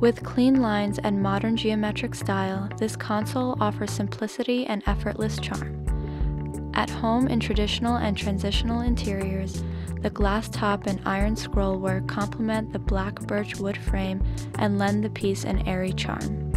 With clean lines and modern geometric style, this console offers simplicity and effortless charm. At home in traditional and transitional interiors, the glass top and iron scrollwork complement the black birch wood frame and lend the piece an airy charm.